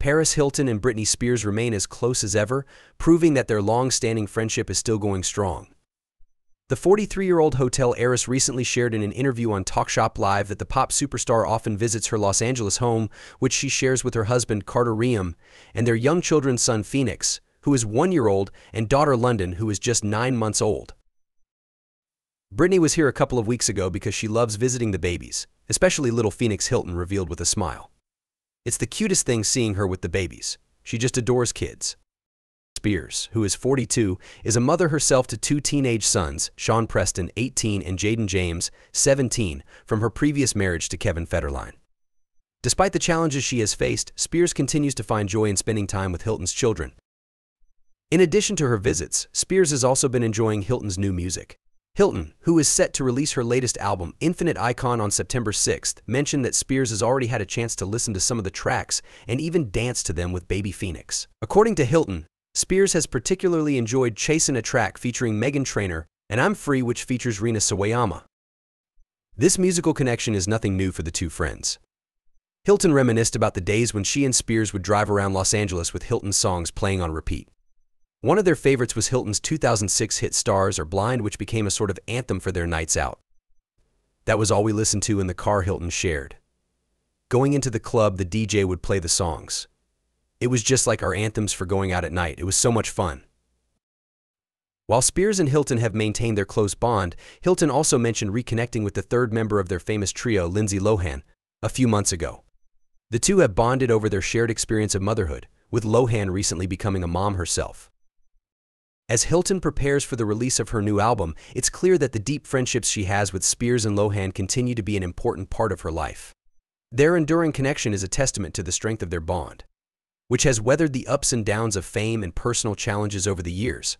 Paris Hilton and Britney Spears remain as close as ever, proving that their long-standing friendship is still going strong. The 43-year-old hotel heiress recently shared in an interview on Talk Shop Live that the pop superstar often visits her Los Angeles home, which she shares with her husband Carter Reum and their young children's son Phoenix, who is one year old, and daughter London, who is just nine months old. Britney was here a couple of weeks ago because she loves visiting the babies, especially little Phoenix Hilton revealed with a smile. It's the cutest thing seeing her with the babies. She just adores kids. Spears, who is 42, is a mother herself to two teenage sons, Sean Preston, 18, and Jayden James, 17, from her previous marriage to Kevin Federline. Despite the challenges she has faced, Spears continues to find joy in spending time with Hilton's children. In addition to her visits, Spears has also been enjoying Hilton's new music. Hilton, who is set to release her latest album, Infinite Icon, on September 6th, mentioned that Spears has already had a chance to listen to some of the tracks and even dance to them with Baby Phoenix. According to Hilton, Spears has particularly enjoyed Chasin' a track featuring Meghan Trainor and I'm Free which features Rina Sawayama. This musical connection is nothing new for the two friends. Hilton reminisced about the days when she and Spears would drive around Los Angeles with Hilton's songs playing on repeat. One of their favorites was Hilton's 2006 hit Stars Are Blind, which became a sort of anthem for their nights out. That was all we listened to in the car Hilton shared. Going into the club, the DJ would play the songs. It was just like our anthems for going out at night. It was so much fun. While Spears and Hilton have maintained their close bond, Hilton also mentioned reconnecting with the third member of their famous trio, Lindsay Lohan, a few months ago. The two have bonded over their shared experience of motherhood, with Lohan recently becoming a mom herself. As Hilton prepares for the release of her new album, it's clear that the deep friendships she has with Spears and Lohan continue to be an important part of her life. Their enduring connection is a testament to the strength of their bond which has weathered the ups and downs of fame and personal challenges over the years.